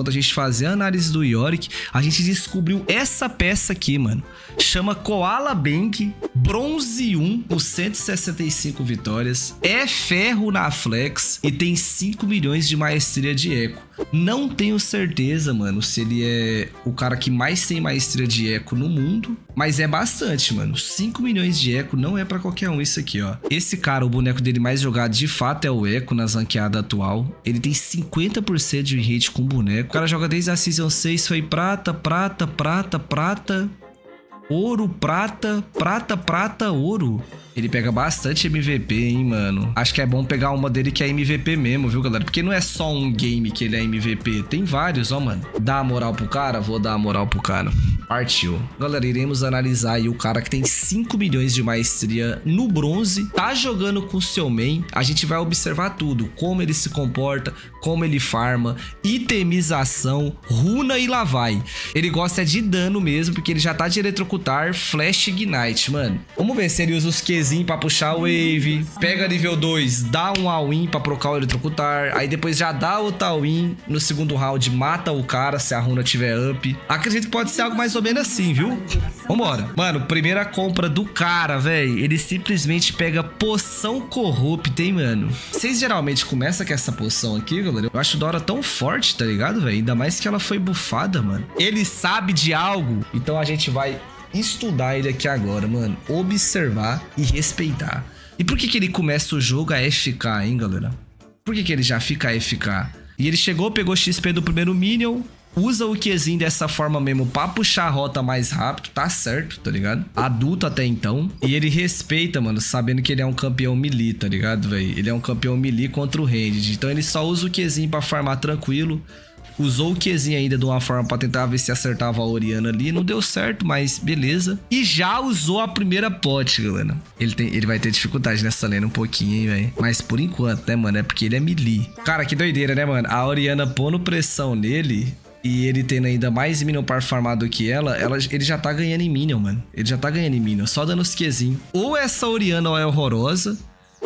quando a gente fazia a análise do Yorick, a gente descobriu essa peça aqui, mano. Chama Koala Bank, bronze 1, com 165 vitórias. É ferro na flex e tem 5 milhões de maestria de eco. Não tenho certeza, mano, se ele é o cara que mais tem maestria de eco no mundo, mas é bastante, mano. 5 milhões de eco não é para qualquer um isso aqui, ó. Esse cara, o boneco dele mais jogado de fato é o eco na ranqueada atual. Ele tem 50% de rate com boneco. O cara joga desde a Season 6, foi prata, prata, prata, prata, ouro, prata, prata, prata, ouro. Ele pega bastante MVP, hein, mano. Acho que é bom pegar uma dele que é MVP mesmo, viu, galera? Porque não é só um game que ele é MVP. Tem vários, ó, mano. Dá moral pro cara? Vou dar moral pro cara. Partiu. Galera, iremos analisar aí o cara que tem 5 milhões de maestria no bronze. Tá jogando com seu main. A gente vai observar tudo. Como ele se comporta, como ele farma, itemização, runa e lá vai. Ele gosta de dano mesmo, porque ele já tá de eletrocutar, flash ignite, mano. Vamos ver se ele usa os Qzinho pra puxar o wave. Pega nível 2, dá um all-in pra procar o eletrocutar. Aí depois já dá o all-in no segundo round, mata o cara se a runa tiver up. Acredito que pode ser algo mais ou menos assim, viu? Vambora. Mano, primeira compra do cara, velho. Ele simplesmente pega poção corrupta, hein, mano? Vocês geralmente começam com essa poção aqui, Eu acho Dora tão forte, tá ligado, velho? Ainda mais que ela foi bufada, mano. Ele sabe de algo, então a gente vai estudar ele aqui agora, mano. Observar e respeitar. E por que, que ele começa o jogo a FK, hein, galera? Por que, que ele já fica a FK? E ele chegou, pegou XP do primeiro Minion, usa o Qzinho dessa forma mesmo pra puxar a rota mais rápido, tá certo, tá ligado? Adulto até então. E ele respeita, mano, sabendo que ele é um campeão melee, tá ligado, velho? Ele é um campeão melee contra o ranged. Então ele só usa o Qzinho pra farmar tranquilo. Usou o Qzinho ainda de uma forma pra tentar ver se acertava a Oriana ali. Não deu certo, mas beleza. E já usou a primeira pote, galera. Ele, tem, ele vai ter dificuldade nessa lenda um pouquinho, hein, velho. Mas por enquanto, né, mano? É porque ele é melee. Cara, que doideira, né, mano? A Oriana pondo pressão nele e ele tendo ainda mais Minion par farmado que ela, ela, ele já tá ganhando em Minion, mano. Ele já tá ganhando em Minion, só dando os Qzinho. Ou essa Oriana é horrorosa,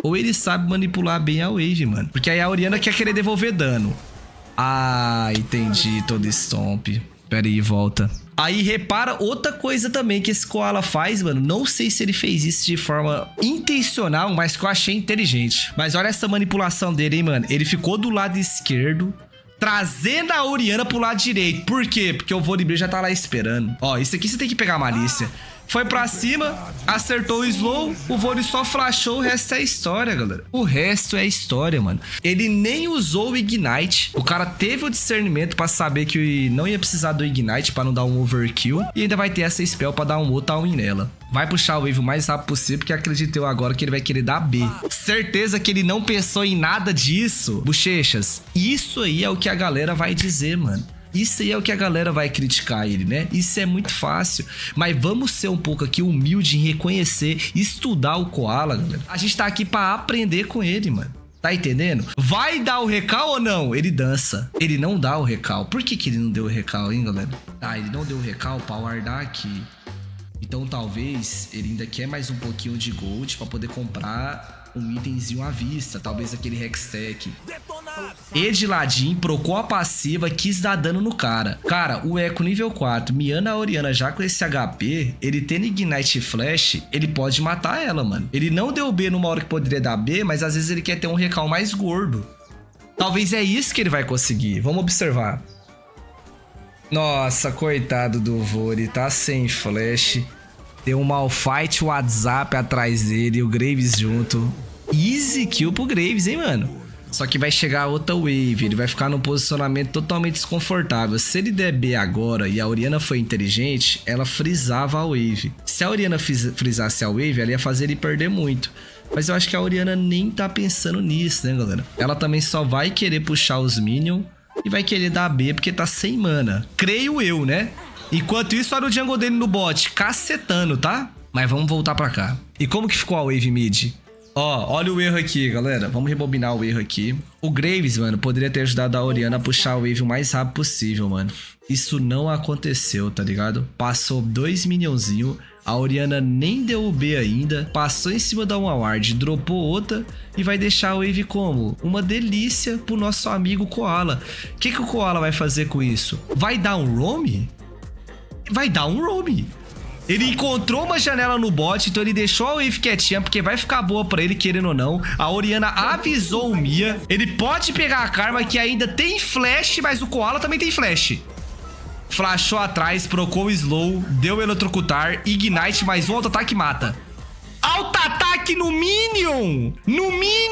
ou ele sabe manipular bem a Wave, mano. Porque aí a Oriana quer querer devolver dano. Ah, entendi todo Stomp. Pera aí, volta. Aí repara outra coisa também que esse Koala faz, mano. Não sei se ele fez isso de forma intencional, mas que eu achei inteligente. Mas olha essa manipulação dele, hein, mano. Ele ficou do lado esquerdo, trazendo a Oriana pro lado direito. Por quê? Porque o Volibear já tá lá esperando. Ó, isso aqui você tem que pegar a malícia. Foi pra cima, acertou o slow, o Voli só flashou, o resto é história, galera. O resto é história, mano. Ele nem usou o Ignite. O cara teve o discernimento pra saber que não ia precisar do Ignite pra não dar um overkill. E ainda vai ter essa spell pra dar um outro win nela. Vai puxar o wave o mais rápido possível, porque acredito eu agora que ele vai querer dar B. Certeza que ele não pensou em nada disso. Bochechas, isso aí é o que a galera vai dizer, mano. Isso aí é o que a galera vai criticar ele, né? Isso é muito fácil. Mas vamos ser um pouco aqui humilde em reconhecer, estudar o Koala, galera. A gente tá aqui para aprender com ele, mano. Tá entendendo? Vai dar o recal ou não? Ele dança. Ele não dá o recal. Por que, que ele não deu o recal, hein, galera? Ah, ele não deu o recal pra guardar aqui. Então talvez ele ainda quer mais um pouquinho de gold para poder comprar um itemzinho à vista, talvez aquele Hextech. E de ladinho, procou a passiva, quis dar dano no cara. Cara, o Echo nível 4, Miana Oriana já com esse HP, ele tendo Ignite Flash, ele pode matar ela, mano. Ele não deu B numa hora que poderia dar B, mas às vezes ele quer ter um recal mais gordo. Talvez é isso que ele vai conseguir. Vamos observar. Nossa, coitado do Vori, tá sem flash. Tem um Malfight WhatsApp atrás dele, o Graves junto. Easy kill pro Graves, hein, mano? Só que vai chegar outra wave, ele vai ficar num posicionamento totalmente desconfortável. Se ele der B agora e a Oriana foi inteligente, ela frisava a wave. Se a Oriana frisasse a wave, ela ia fazer ele perder muito. Mas eu acho que a Oriana nem tá pensando nisso, né, galera? Ela também só vai querer puxar os minions e vai querer dar B porque tá sem mana. Creio eu, né? Enquanto isso, olha o jungle dele no bot, cacetando, tá? Mas vamos voltar pra cá. E como que ficou a wave mid? Ó, olha o erro aqui, galera. Vamos rebobinar o erro aqui. O Graves, mano, poderia ter ajudado a Oriana a puxar a wave o mais rápido possível, mano. Isso não aconteceu, tá ligado? Passou dois minionzinhos. A Oriana nem deu o B ainda, passou em cima da uma ward, dropou outra e vai deixar a wave como? Uma delícia pro nosso amigo Koala. O que, que o Koala vai fazer com isso? Vai dar um roam? Vai dar um roam. Ele encontrou uma janela no bot, então ele deixou a wave quietinha, porque vai ficar boa pra ele, querendo ou não. A Oriana avisou o Mia. Ele pode pegar a Karma, que ainda tem flash, mas o Koala também tem flash. Flashou atrás, procou o slow, deu eletrocutar, ignite, mais um auto-ataque mata. Auto-ataque no Minion! No Minion!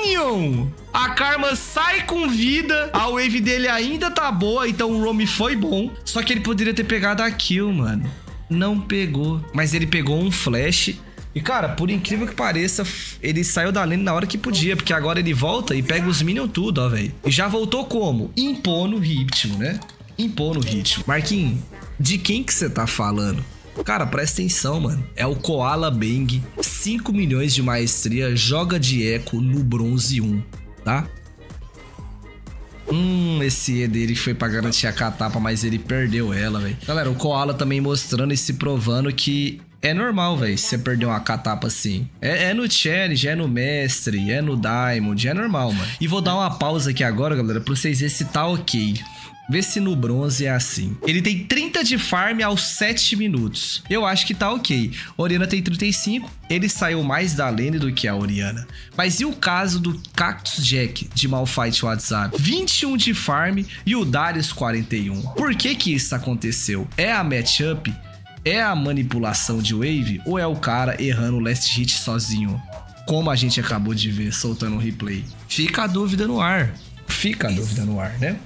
A Karma sai com vida, a wave dele ainda tá boa, então o roam foi bom. Só que ele poderia ter pegado a kill, mano não pegou. Mas ele pegou um flash. E, cara, por incrível que pareça, ele saiu da lane na hora que podia, porque agora ele volta e pega os minions tudo, ó, velho. E já voltou como? Impor no ritmo, né? Impor no ritmo. Marquinhos, de quem que você tá falando? Cara, presta atenção, mano. É o Koala Bang, 5 milhões de maestria, joga de eco no bronze 1, tá? Hum, esse E dele foi pra garantir a catapa, mas ele perdeu ela, velho. Galera, o Koala também mostrando e se provando que é normal, velho, você perder uma catapa assim. É, é, no challenge, é no mestre, é no diamond, é normal, mano. E vou dar uma pausa aqui agora, galera, pra vocês verem se tá ok. Vê se no bronze é assim. Ele tem 30 de farm aos 7 minutos. Eu acho que tá ok. Oriana tem 35. Ele saiu mais da lane do que a Oriana. Mas e o caso do Cactus Jack de Malfight WhatsApp? 21 de farm e o Darius 41. Por que que isso aconteceu? É a matchup? É a manipulação de wave? Ou é o cara errando o last hit sozinho? Como a gente acabou de ver soltando o replay. Fica a dúvida no ar. Fica a dúvida no ar, né?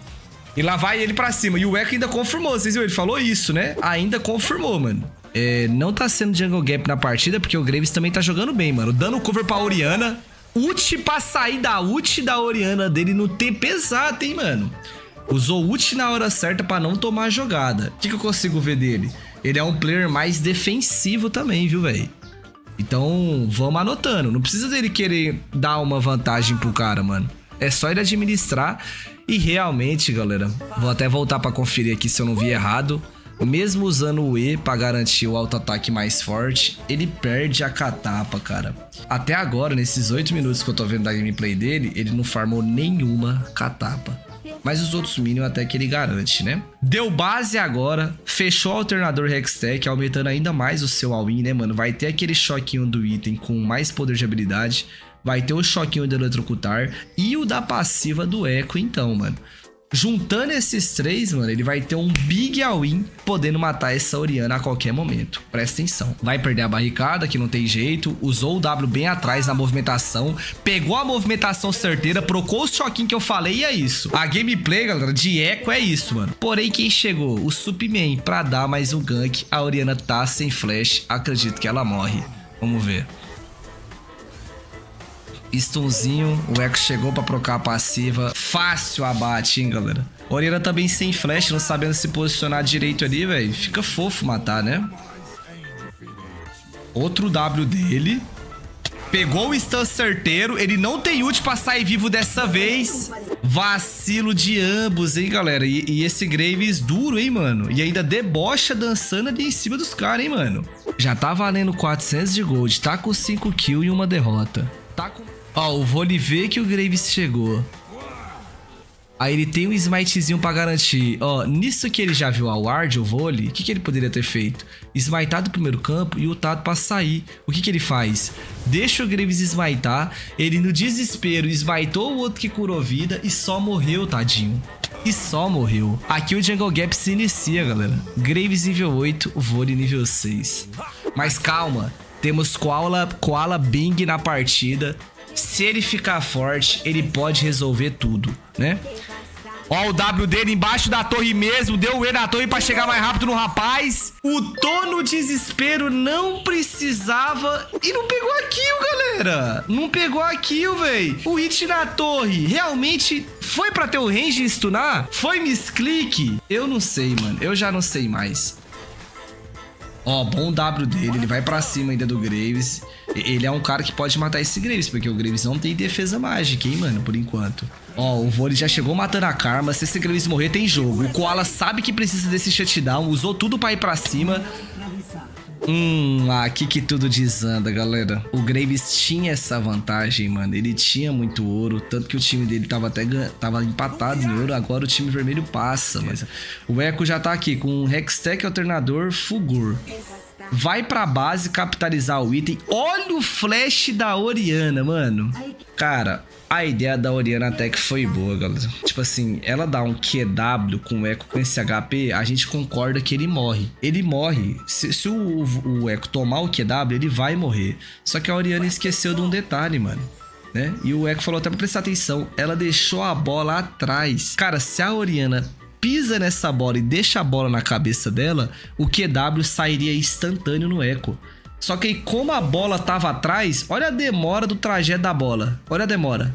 E lá vai ele pra cima. E o Echo ainda confirmou, vocês viram? Ele falou isso, né? Ainda confirmou, mano. É, não tá sendo jungle gap na partida, porque o Graves também tá jogando bem, mano. Dando cover pra Oriana. Ult pra sair da ult da Oriana dele no T pesado, hein, mano. Usou ult na hora certa pra não tomar a jogada. O que, que eu consigo ver dele? Ele é um player mais defensivo também, viu, velho? Então, vamos anotando. Não precisa dele querer dar uma vantagem pro cara, mano. É só ele administrar e realmente, galera, vou até voltar para conferir aqui se eu não vi errado. Mesmo usando o E para garantir o auto-ataque mais forte, ele perde a catapa, cara. Até agora, nesses 8 minutos que eu tô vendo da gameplay dele, ele não farmou nenhuma catapa. Mas os outros minions até que ele garante, né? Deu base agora, fechou o alternador Hextech, aumentando ainda mais o seu all-in, né, mano? Vai ter aquele choquinho do item com mais poder de habilidade vai ter o choquinho do eletrocutar e o da passiva do eco, então, mano. Juntando esses três, mano, ele vai ter um big all-in podendo matar essa Oriana a qualquer momento. Presta atenção. Vai perder a barricada, que não tem jeito. Usou o W bem atrás na movimentação. Pegou a movimentação certeira, procou o choquinho que eu falei e é isso. A gameplay, galera, de eco é isso, mano. Porém, quem chegou? O Supman pra dar mais um gank. A Oriana tá sem flash. Acredito que ela morre. Vamos ver. Stunzinho, o Echo chegou pra procar a passiva. Fácil abate, hein, galera. Oriana também sem flash, não sabendo se posicionar direito ali, velho. Fica fofo matar, né? Outro W dele. Pegou o stun certeiro. Ele não tem ult pra sair vivo dessa vez. Vacilo de ambos, hein, galera. E, e, esse Graves duro, hein, mano. E ainda debocha dançando ali em cima dos caras, hein, mano. Já tá valendo 400 de gold. Tá com 5 kills e uma derrota. Tá com... Ó, o vê que o Graves chegou. Aí ele tem um smitezinho pra garantir. Ó, nisso que ele já viu a ward, o vôlei, o que, que ele poderia ter feito? Smitado o primeiro campo e ultado pra sair. O que, que ele faz? Deixa o Graves smitar. Ele no desespero smitou o outro que curou vida e só morreu, tadinho. E só morreu. Aqui o Jungle Gap se inicia, galera. Graves nível 8, vôlei nível 6. Mas calma, temos Koala, Koala Bing na partida se ele ficar forte, ele pode resolver tudo, né? Ó, o W dele embaixo da torre mesmo. Deu o E na torre pra chegar mais rápido no rapaz. O Tô no desespero não precisava. E não pegou a kill, galera. Não pegou a kill, véi. O hit na torre realmente foi pra ter o range e stunar? Foi misclick? Eu não sei, mano. Eu já não sei mais. Ó, bom W dele. Ele vai pra cima ainda do Graves. Ele é um cara que pode matar esse Graves, porque o Graves não tem defesa mágica, hein, mano, por enquanto. Ó, o Vôlei já chegou matando a Karma. Se esse Graves morrer, tem jogo. O Koala sabe que precisa desse shutdown, usou tudo pra ir pra cima. Hum, aqui que tudo desanda, galera. O Graves tinha essa vantagem, mano. Ele tinha muito ouro, tanto que o time dele tava até tava empatado em ouro, agora o time vermelho passa, mas o Echo já tá aqui com um Hextech alternador Fulgur. Vai pra base capitalizar o item. Olha o flash da Oriana, mano. Cara, a ideia da Oriana até que foi boa, galera. Tipo assim, ela dá um QW com o Echo com esse HP, a gente concorda que ele morre. Ele morre. Se, se o, o Echo tomar o QW, ele vai morrer. Só que a Oriana esqueceu de um detalhe, mano. Né? E o Echo falou até pra prestar atenção. Ela deixou a bola atrás. Cara, se a Oriana pisa nessa bola e deixa a bola na cabeça dela, o QW sairia instantâneo no eco. Só que aí, como a bola tava atrás, olha a demora do trajeto da bola. Olha a demora.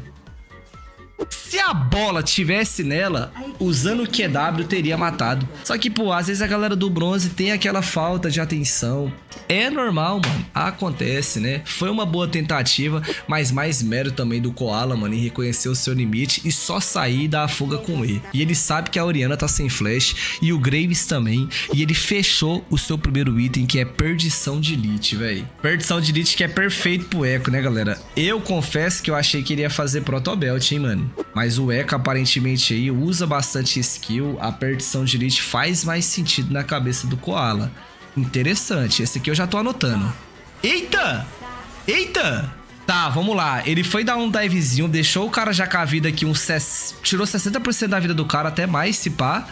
Se a bola tivesse nela, usando o QW teria matado. Só que, pô, às vezes a galera do bronze tem aquela falta de atenção. É normal, mano. Acontece, né? Foi uma boa tentativa, mas mais mérito também do Koala, mano, em reconhecer o seu limite e só sair da fuga com E. E ele sabe que a Oriana tá sem flash e o Graves também. E ele fechou o seu primeiro item, que é Perdição de Elite, velho. Perdição de Elite que é perfeito pro Echo, né, galera? Eu confesso que eu achei que ele ia fazer Protobelt, hein, mano. Mas o Echo aparentemente aí usa bastante skill, a perdição de elite faz mais sentido na cabeça do Koala. Interessante, esse aqui eu já tô anotando. Eita! Eita! Tá, vamos lá. Ele foi dar um divezinho, deixou o cara já com a vida aqui, um tirou 60% da vida do cara, até mais se pá.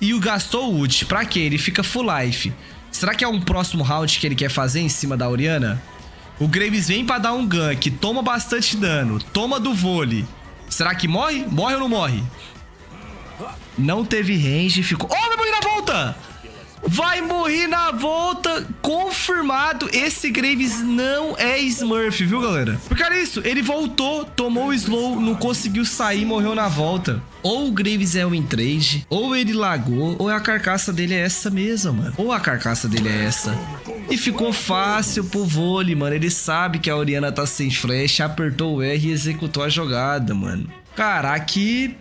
E o gastou o ult. Pra quê? Ele fica full life. Será que é um próximo round que ele quer fazer em cima da Oriana? O Graves vem pra dar um gank, toma bastante dano, toma do vôlei. Será que morre? Morre ou não morre? Não teve range, ficou... Oh, vai morrer na volta! Vai morrer na volta, confirmado. Esse Graves não é Smurf, viu, galera? Porque olha isso, ele voltou, tomou o slow, não conseguiu sair, morreu na volta. Ou o Graves é o trade, ou ele lagou, ou a carcaça dele é essa mesmo, mano. Ou a carcaça dele é essa. E ficou fácil pro vôlei, mano. Ele sabe que a Oriana tá sem flash, apertou o R e executou a jogada, mano. Cara, aqui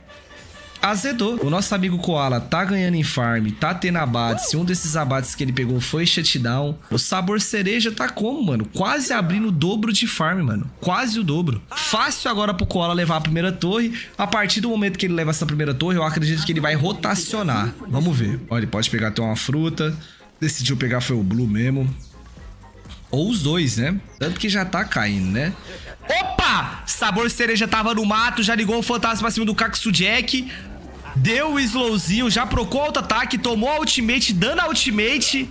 azedou. O nosso amigo Koala tá ganhando em farm, tá tendo abate. Se um desses abates que ele pegou foi shutdown, o sabor cereja tá como, mano? Quase abrindo o dobro de farm, mano. Quase o dobro. Fácil agora pro Koala levar a primeira torre. A partir do momento que ele leva essa primeira torre, eu acredito que ele vai rotacionar. Vamos ver. Olha, ele pode pegar até uma fruta. Decidiu pegar foi o Blue mesmo. Ou os dois, né? Tanto que já tá caindo, né? Opa! Sabor cereja tava no mato, já ligou o fantasma pra cima do Caxu Jack. Deu o slowzinho, já procurou auto-ataque, tomou a ultimate, dando a ultimate.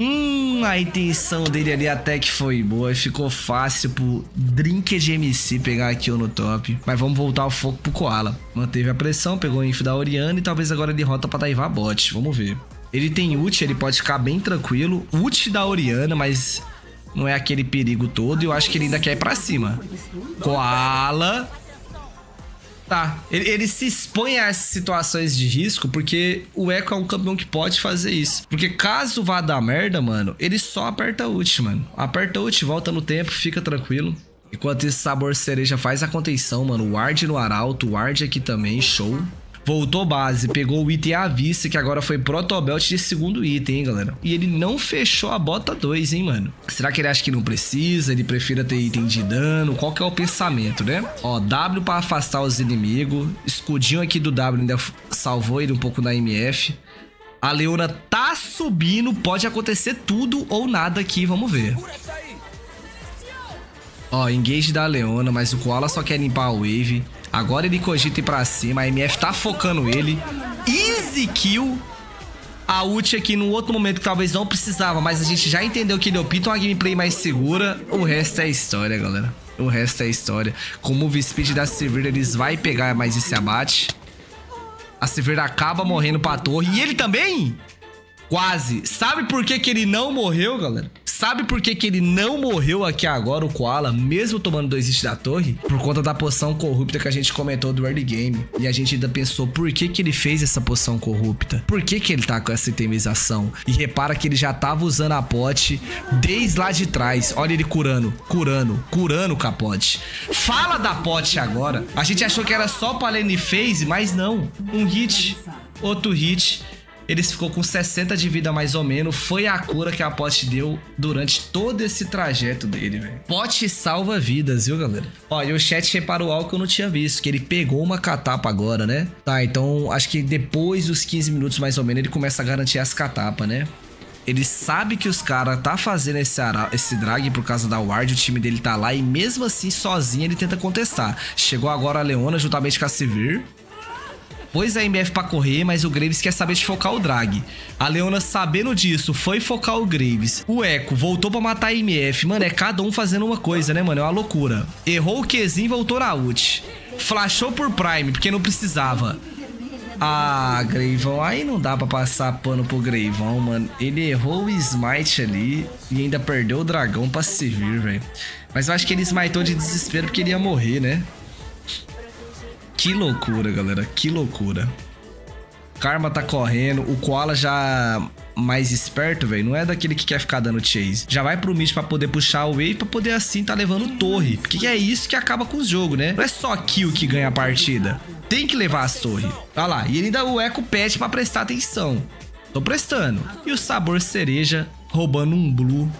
Hum, a intenção dele ali até que foi boa. Ficou fácil pro Drinked MC pegar aqui no top. Mas vamos voltar o foco pro Koala. Manteve a pressão, pegou o inf da Oriana e talvez agora ele rota pra Daivar bot. Vamos ver. Ele tem ult, ele pode ficar bem tranquilo. Ult da Oriana, mas não é aquele perigo todo. E eu acho que ele ainda quer ir pra cima. Koala. Tá, ele, ele, se expõe a essas situações de risco porque o Echo é um campeão que pode fazer isso. Porque caso vá dar merda, mano, ele só aperta ult, mano. Aperta ult, volta no tempo, fica tranquilo. Enquanto esse sabor cereja faz a contenção, mano. Ward no arauto, ward aqui também, show. Voltou base, pegou o item à vista, que agora foi protobelt de segundo item, hein, galera. E ele não fechou a bota 2, hein, mano. Será que ele acha que não precisa? Ele prefira ter item de dano? Qual que é o pensamento, né? Ó, W para afastar os inimigos. Escudinho aqui do W ainda salvou ele um pouco na MF. A Leona tá subindo, pode acontecer tudo ou nada aqui, vamos ver. Ó, engage da Leona, mas o Koala só quer limpar a wave. Agora ele cogita ir pra cima. A MF tá focando ele. Easy kill. A ult aqui num outro momento que talvez não precisava, mas a gente já entendeu que ele opta uma gameplay mais segura. O resto é história, galera. O resto é história. Com o move speed da Severe, eles vai pegar mais esse abate. A Severe acaba morrendo pra torre. E ele também? Quase. Sabe por que, que ele não morreu, galera? Sabe por que, que ele não morreu aqui agora, o Koala, mesmo tomando dois hits da torre? Por conta da poção corrupta que a gente comentou do early game. E a gente ainda pensou por que, que ele fez essa poção corrupta? Por que, que ele tá com essa itemização? E repara que ele já tava usando a pote desde lá de trás. Olha ele curando, curando, curando o capote. Fala da pote agora. A gente achou que era só pra lane phase, mas não. Um hit, outro hit Eles ficou com 60 de vida mais ou menos. Foi a cura que a Pot deu durante todo esse trajeto dele, velho. Pot salva vidas, viu, galera? Ó, e o chat reparou algo que eu não tinha visto, que ele pegou uma catapa agora, né? Tá, então acho que depois dos 15 minutos mais ou menos ele começa a garantir as catapas, né? Ele sabe que os caras tá fazendo esse, esse drag por causa da ward, o time dele tá lá e mesmo assim, sozinho, ele tenta contestar. Chegou agora a Leona juntamente com a Sivir. Pôs a MF pra correr, mas o Graves quer saber de focar o drag. A Leona, sabendo disso, foi focar o Graves. O Echo voltou pra matar a MF. Mano, é cada um fazendo uma coisa, né, mano? É uma loucura. Errou o Qzinho e voltou na ult. Flashou por Prime, porque não precisava. Ah, Greivão, aí não dá pra passar pano pro Greivão, mano. Ele errou o smite ali e ainda perdeu o dragão pra se vir, velho. Mas eu acho que ele smitou de desespero porque ele ia morrer, né? Que loucura, galera. Que loucura. Karma tá correndo. O Koala já mais esperto, velho, não é daquele que quer ficar dando chase. Já vai pro mid pra poder puxar o wave, pra poder assim tá levando torre. Porque é isso que acaba com o jogo, né? Não é só kill que ganha a partida. Tem que levar as torres. Olha lá. E ele ainda o Echo pede pra prestar atenção. Tô prestando. E o Sabor Cereja roubando um Blue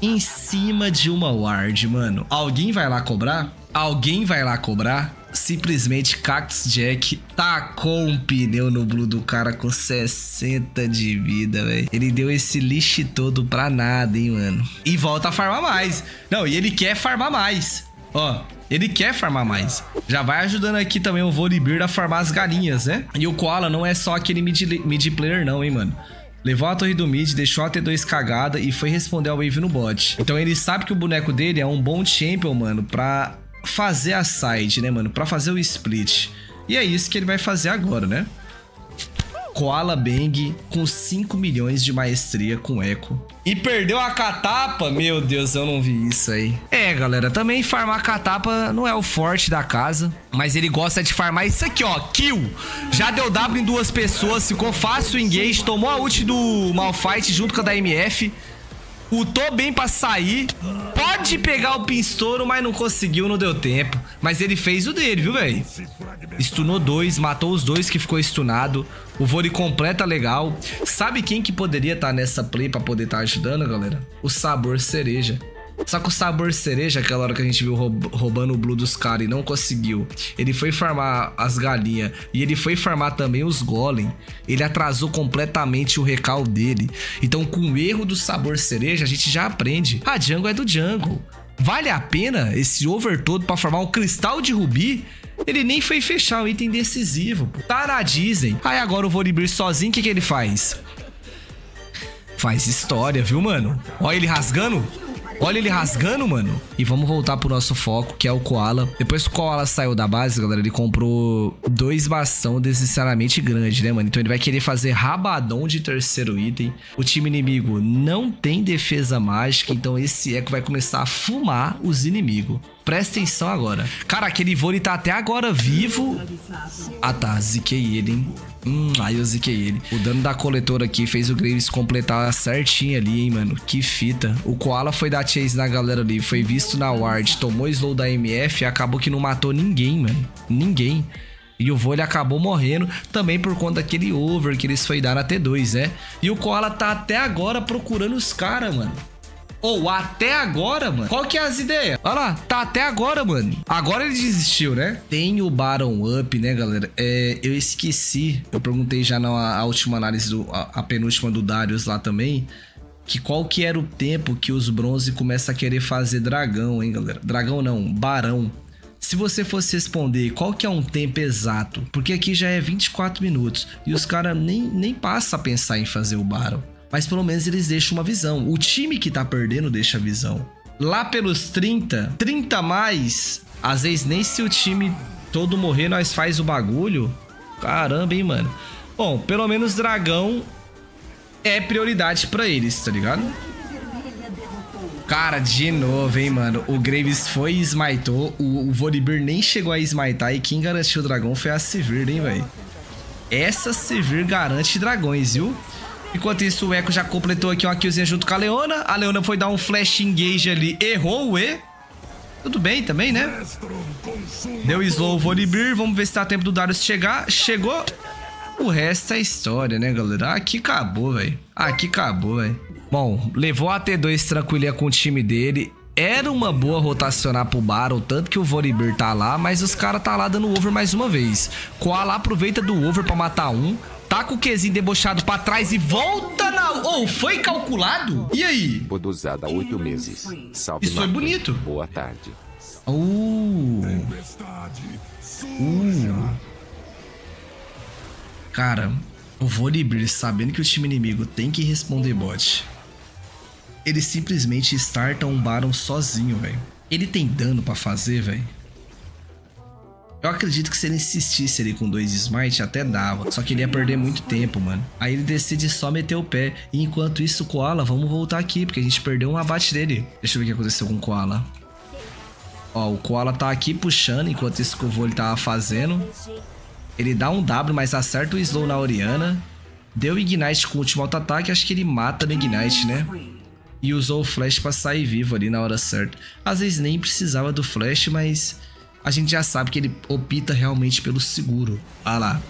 em cima de uma ward, mano. Alguém vai lá cobrar? Alguém vai lá cobrar? Simplesmente Cactus Jack tacou um pneu no Blue do cara com 60 de vida, velho. Ele deu esse lixo todo pra nada, hein, mano. E volta a farmar mais. Não, e ele quer farmar mais. Ó, ele quer farmar mais. Já vai ajudando aqui também o Volibear a farmar as galinhas, né? E o Koala não é só aquele mid, mid player não, hein, mano. Levou a torre do mid, deixou a T2 cagada e foi responder ao wave no bot. Então ele sabe que o boneco dele é um bom champion, mano, pra fazer a side, né, mano? Pra fazer o split. E é isso que ele vai fazer agora, né? Koala Bang com 5 milhões de maestria com Echo. E perdeu a catapa? Meu Deus, eu não vi isso aí. É, galera, também farmar catapa não é o forte da casa. Mas ele gosta de farmar isso aqui, ó. Kill. Já deu W em duas pessoas, ficou fácil o engage, tomou a ult do Malfight junto com a da MF. Ultou bem pra sair. Pode pegar o pinstouro, mas não conseguiu, não deu tempo. Mas ele fez o dele, viu, velho? Stunou dois, matou os dois que ficou stunado. O vôlei completa legal. Sabe quem que poderia estar tá nessa play pra poder estar tá ajudando, galera? O Sabor Cereja. Só que o sabor cereja, aquela hora que a gente viu roubando o blue dos caras e não conseguiu. Ele foi farmar as galinhas e ele foi farmar também os golem. Ele atrasou completamente o recal dele. Então, com o erro do sabor cereja, a gente já aprende. A jungle é do jungle. Vale a pena esse over todo para formar um cristal de rubi? Ele nem foi fechar um item decisivo. Pô. Tá na Disney. Aí agora o Volibear sozinho, o que, que ele faz? Faz história, viu, mano? Olha ele rasgando. Olha ele rasgando, mano. E vamos voltar pro nosso foco, que é o Koala. Depois que o Koala saiu da base, galera, ele comprou dois bastão desnecessariamente grandes, né, mano? Então ele vai querer fazer rabadão de terceiro item. O time inimigo não tem defesa mágica, então esse eco vai começar a fumar os inimigos. Presta atenção agora. Cara, aquele vôlei tá até agora vivo. Ah tá, ziquei ele, hein? Hum, aí eu ziquei ele. O dano da coletora aqui fez o Graves completar certinho ali, hein, mano. Que fita. O Koala foi dar chase na galera ali, foi visto na ward, tomou slow da MF e acabou que não matou ninguém, mano. Ninguém. E o vôlei acabou morrendo também por conta daquele over que eles foi dar na T2, né? E o Koala tá até agora procurando os caras, mano. Ou até agora, mano. Qual que é as ideias? Olha lá, tá até agora, mano. Agora ele desistiu, né? Tem o Baron Up, né, galera? É, eu esqueci. Eu perguntei já na última análise, do, a, a penúltima do Darius lá também que qual que era o tempo que os bronze começam a querer fazer dragão, hein, galera? Dragão não, barão. Se você fosse responder qual que é um tempo exato, porque aqui já é 24 minutos e os caras nem, nem passam a pensar em fazer o barão mas pelo menos eles deixam uma visão. O time que tá perdendo deixa a visão. Lá pelos 30, 30 mais, às vezes nem se o time todo morrer nós faz o bagulho. Caramba, hein, mano. Bom, pelo menos dragão é prioridade para eles, tá ligado? Cara, de novo, hein, mano. O Graves foi e smitou. O, o Volibear nem chegou a smitar. E quem garantiu o dragão foi a Sivir, hein, velho. Essa Sivir garante dragões, viu? Enquanto isso, o Echo já completou aqui uma killzinha junto com a Leona. A Leona foi dar um flash engage ali, errou o E. Tudo bem também, né? Deu slow o Volibear. Vamos ver se tá tempo do Darius chegar. Chegou. O resto é história, né, galera? Aqui acabou, velho. Aqui acabou, velho. Bom, levou a T2 tranquilinha com o time dele. Era uma boa rotacionar pro Baron, tanto que o Volibear tá lá, mas os caras tá lá dando over mais uma vez. Koala aproveita do over pra matar um, tá com o Qzinho debochado pra trás e volta na... Ou oh, foi calculado? E aí? Boduzada oito meses. Salve Isso foi bonito. Boa tarde. Uh. Uh. Cara, o Volibear, sabendo que o time inimigo tem que responder bot, ele simplesmente starta um Baron sozinho, velho. Ele tem dano pra fazer, velho. Eu acredito que se ele insistisse ali com dois smite, até dava. Só que ele ia perder muito tempo, mano. Aí ele decide só meter o pé. E enquanto isso, Koala, vamos voltar aqui, porque a gente perdeu um abate dele. Deixa eu ver o que aconteceu com o Koala. Ó, o Koala tá aqui puxando, enquanto isso que o tava fazendo. Ele dá um W, mas acerta o slow na Oriana. Deu Ignite com o último auto-ataque, acho que ele mata no Ignite, né? E usou o Flash pra sair vivo ali na hora certa. Às vezes nem precisava do Flash, mas a gente já sabe que ele opta realmente pelo seguro. Olha lá.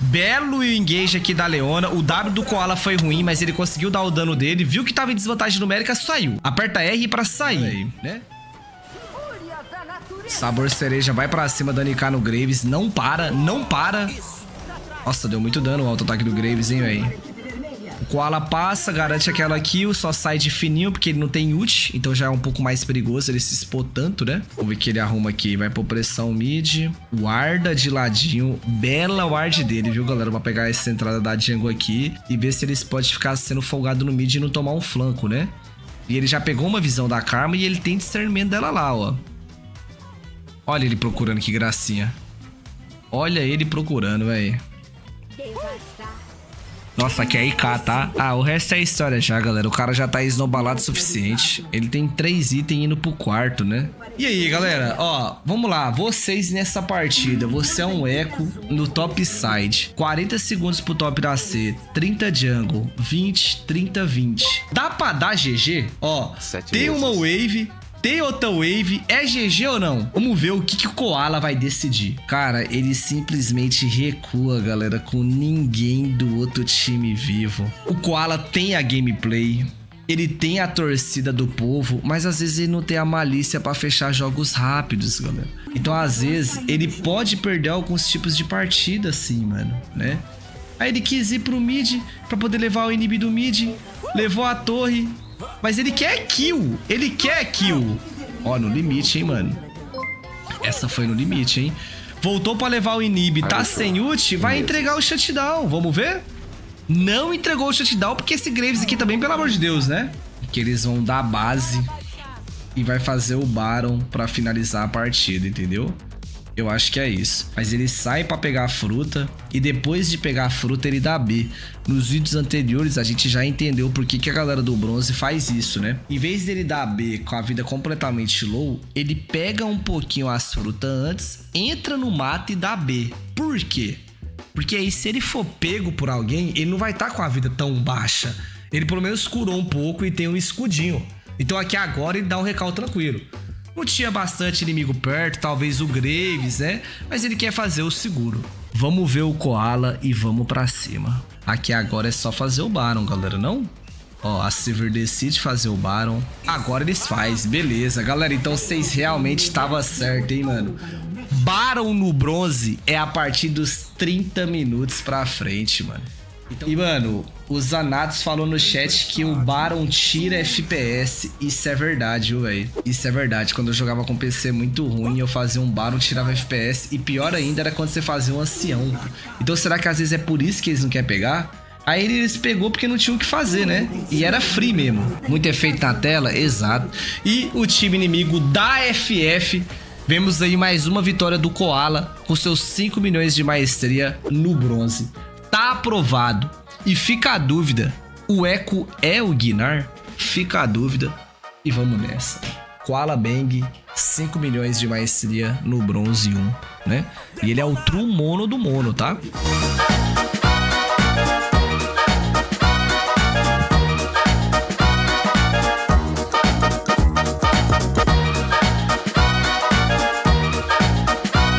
Belo engage aqui da Leona. O W do Koala foi ruim, mas ele conseguiu dar o dano dele. Viu que tava em desvantagem numérica, saiu. Aperta R pra sair, né? Sabor cereja vai pra cima da NK no Graves. Não para, não para. Nossa, deu muito dano o auto-ataque do Graves, hein, velho. O Koala passa, garante aquela kill, só sai de fininho porque ele não tem ult, então já é um pouco mais perigoso ele se expor tanto, né? Vamos ver o que ele arruma aqui. Vai por pressão mid, guarda de ladinho, bela ward dele, viu, galera? Pra pegar essa entrada da jungle aqui e ver se eles podem ficar sendo folgado no mid e não tomar um flanco, né? E ele já pegou uma visão da Karma e ele tem discernimento dela lá, ó. Olha ele procurando, que gracinha. Olha ele procurando, velho. Nossa, aqui é IK, tá? Ah, o resto é história já, galera. O cara já tá esnobalado o suficiente. Ele tem três itens indo pro quarto, né? E aí, galera? Ó, vamos lá. Vocês nessa partida. Você é um eco no top side. 40 segundos pro top da C. 30 jungle. 20, 30, 20. Dá pra dar GG? Ó, tem uma wave tem outra wave? É GG ou não? Vamos ver o que, que o Koala vai decidir. Cara, ele simplesmente recua, galera, com ninguém do outro time vivo. O Koala tem a gameplay. Ele tem a torcida do povo, mas às vezes ele não tem a malícia para fechar jogos rápidos, galera. Então, às vezes, ele pode perder alguns tipos de partida, assim, mano, né? Aí ele quis ir pro mid para poder levar o inimigo do mid, levou a torre, mas ele quer kill. Ele quer kill. Ó, no limite, hein, mano. Essa foi no limite, hein. Voltou pra levar o inib. Tá sem ult. Vai entregar o shutdown. Vamos ver? Não entregou o shutdown porque esse Graves aqui também, pelo amor de Deus, né? Que eles vão dar base e vai fazer o Baron pra finalizar a partida, entendeu? Eu acho que é isso. Mas ele sai para pegar a fruta e depois de pegar a fruta ele dá B. Nos vídeos anteriores a gente já entendeu por que, que a galera do bronze faz isso, né? Em vez dele dar B com a vida completamente low, ele pega um pouquinho as frutas antes, entra no mato e dá B. Por quê? Porque aí se ele for pego por alguém, ele não vai estar tá com a vida tão baixa. Ele pelo menos curou um pouco e tem um escudinho. Então aqui agora ele dá um recalque tranquilo. Não tinha bastante inimigo perto, talvez o Graves, né? Mas ele quer fazer o seguro. Vamos ver o Koala e vamos pra cima. Aqui agora é só fazer o Baron, galera, não? Ó, a Silver decide fazer o Baron. Agora eles fazem, beleza. Galera, então vocês realmente estavam certo, hein, mano? Baron no bronze é a partir dos 30 minutos pra frente, mano. E, mano, o Zanatos falou no chat que o Baron tira FPS. Isso é verdade, velho? Isso é verdade. Quando eu jogava com PC muito ruim, eu fazia um Baron, tirava FPS. E pior ainda era quando você fazia um ancião. Então será que às vezes é por isso que eles não querem pegar? Aí eles pegou porque não tinha o que fazer, né? E era free mesmo. Muito efeito na tela, exato. E o time inimigo da FF Vemos aí mais uma vitória do Koala com seus 5 milhões de maestria no bronze tá aprovado. E fica a dúvida, o Eco é o Guinar? Fica a dúvida e vamos nessa. Koala Bang, 5 milhões de maestria no bronze 1, né? E ele é o true mono do mono, tá?